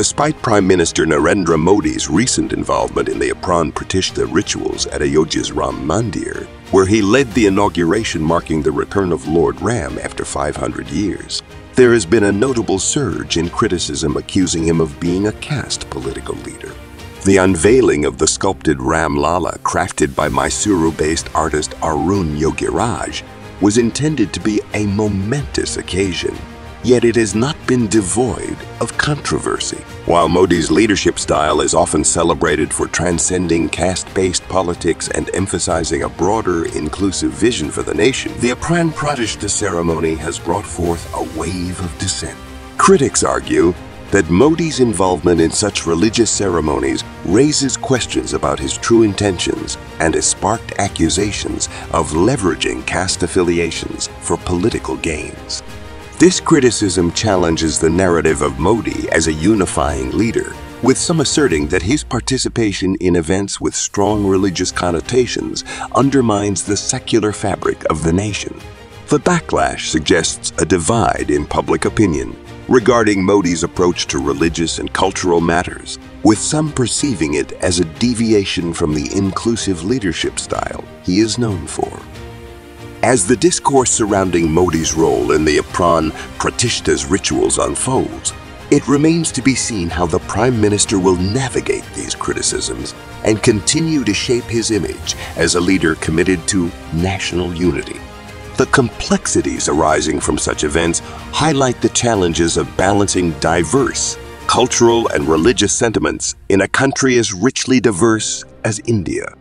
Despite Prime Minister Narendra Modi's recent involvement in the Apran Pratishtha rituals at Ayodhya's Ram Mandir, where he led the inauguration marking the return of Lord Ram after 500 years, there has been a notable surge in criticism accusing him of being a caste political leader. The unveiling of the sculpted Ram Lalla crafted by Mysuru-based artist Arun Yogiraj was intended to be a momentous occasion yet it has not been devoid of controversy. While Modi's leadership style is often celebrated for transcending caste-based politics and emphasizing a broader, inclusive vision for the nation, the Apran Pratishtha ceremony has brought forth a wave of dissent. Critics argue that Modi's involvement in such religious ceremonies raises questions about his true intentions and has sparked accusations of leveraging caste affiliations for political gains. This criticism challenges the narrative of Modi as a unifying leader, with some asserting that his participation in events with strong religious connotations undermines the secular fabric of the nation. The backlash suggests a divide in public opinion regarding Modi's approach to religious and cultural matters, with some perceiving it as a deviation from the inclusive leadership style he is known for. As the discourse surrounding Modi's role in the Apran Pratishtha's rituals unfolds, it remains to be seen how the Prime Minister will navigate these criticisms and continue to shape his image as a leader committed to national unity. The complexities arising from such events highlight the challenges of balancing diverse cultural and religious sentiments in a country as richly diverse as India.